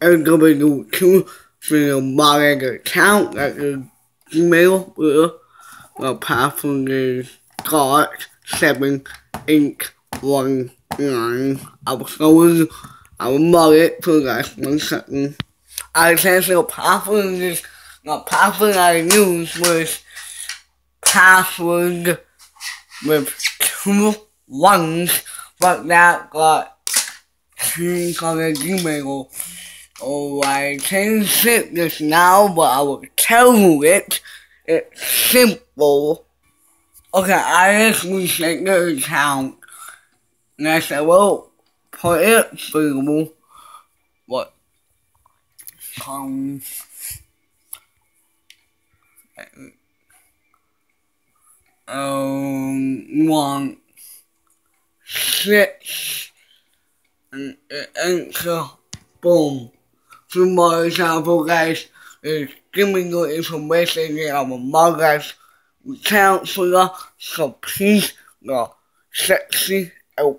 MW2 for your body account at your Gmail with uh, the uh, password is God seven eight one nine. I will show I will mark it for that one second. I said the password is the password I used was password with two ones, but that got changed on the Gmail. Oh, I changed it just now, but I will tell you it. It's simple. Okay, I just reset the account. And I said, well, put it through what um um one six and enter boom. My example guys is giving you information in our Margaret's counselor so please the sexy out.